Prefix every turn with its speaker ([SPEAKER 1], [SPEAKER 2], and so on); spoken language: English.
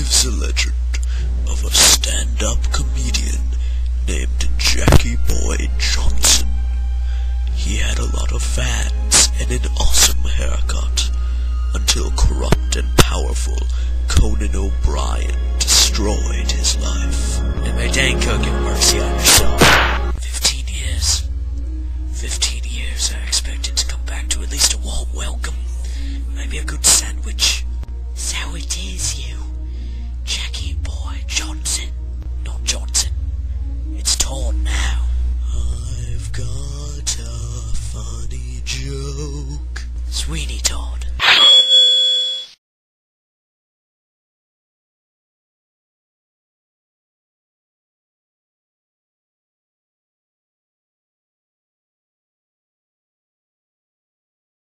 [SPEAKER 1] Lives a legend of a stand-up comedian named Jackie Boy Johnson. He had a lot of fans and an awesome haircut until corrupt and powerful Conan O'Brien destroyed his life.
[SPEAKER 2] And my Danko, get mercy on yourself. Fifteen years. Fifteen years I expected to come back to at least a warm welcome. Maybe a good sandwich. Sweeney Todd.